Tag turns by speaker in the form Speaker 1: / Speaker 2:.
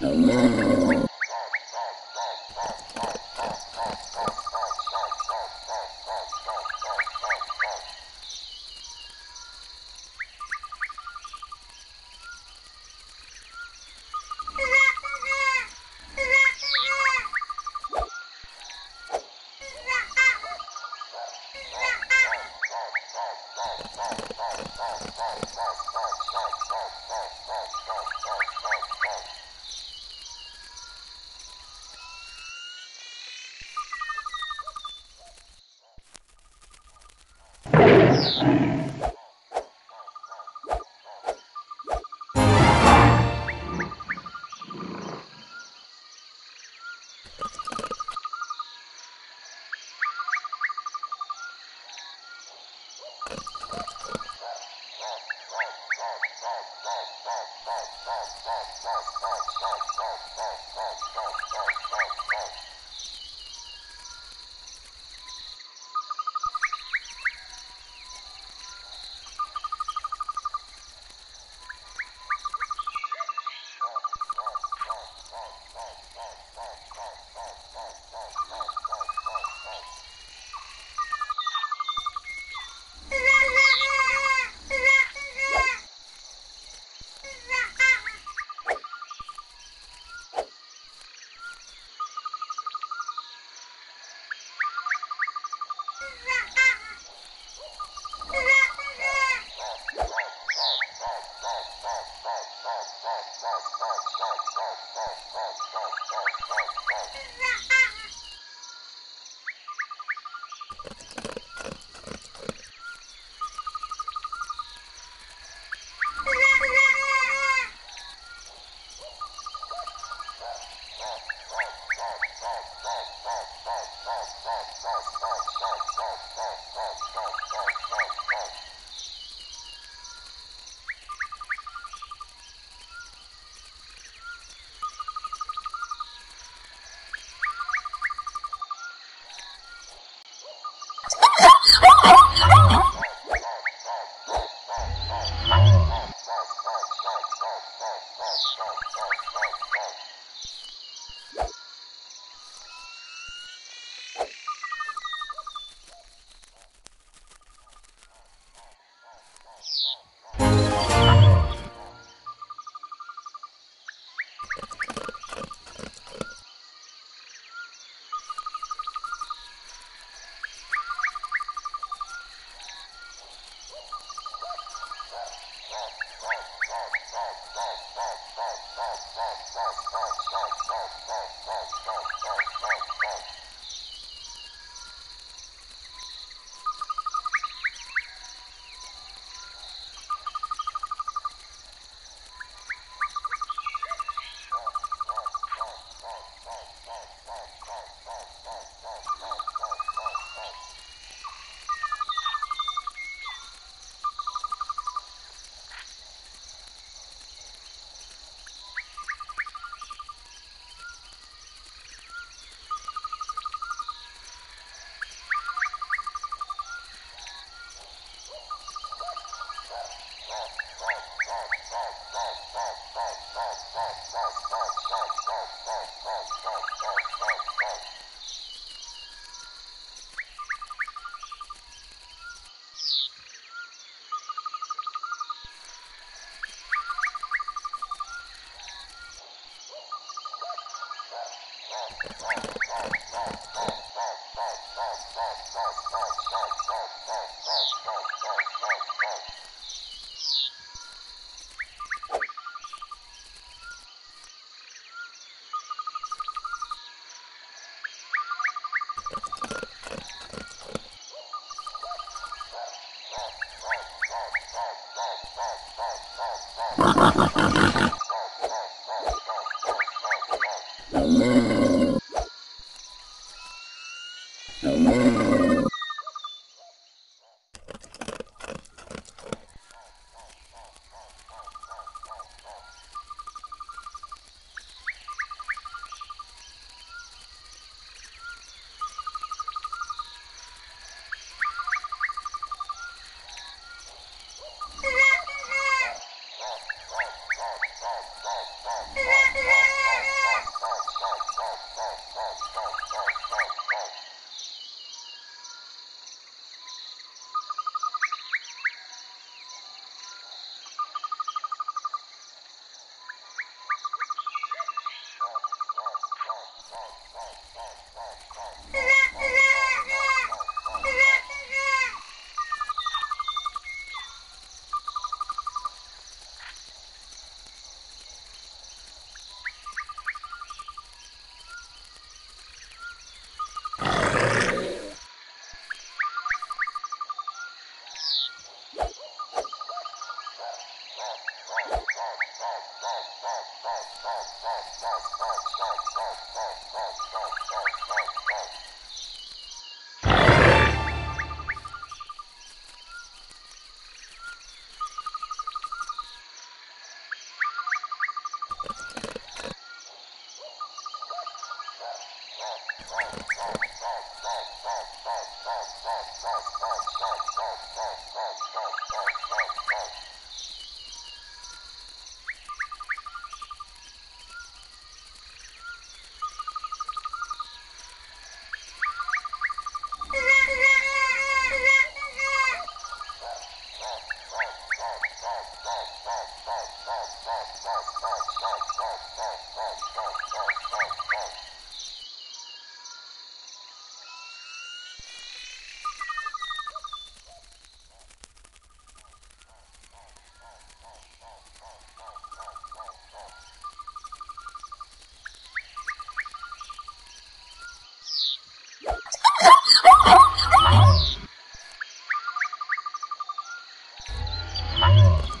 Speaker 1: Mm-hmm. Yes. Wow.
Speaker 2: Música Oh, oh, oh.
Speaker 1: Oh,